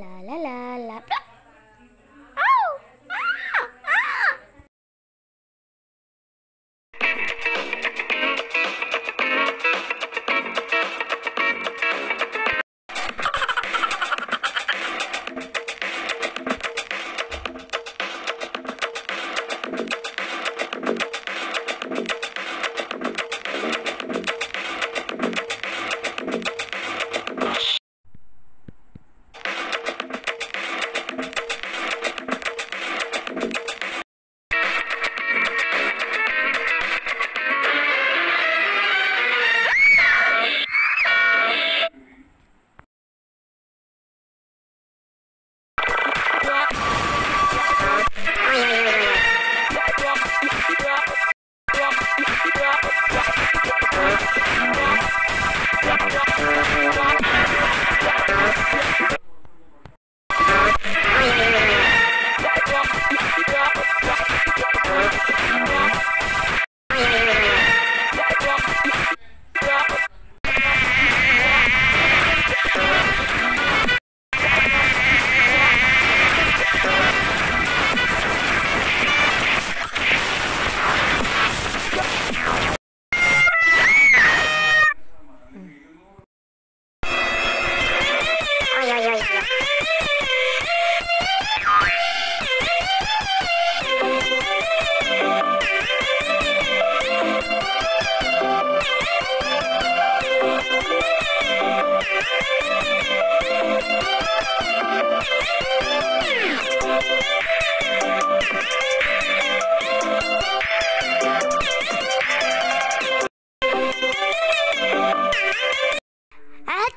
啦啦啦。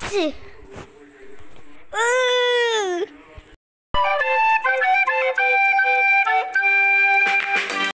じ。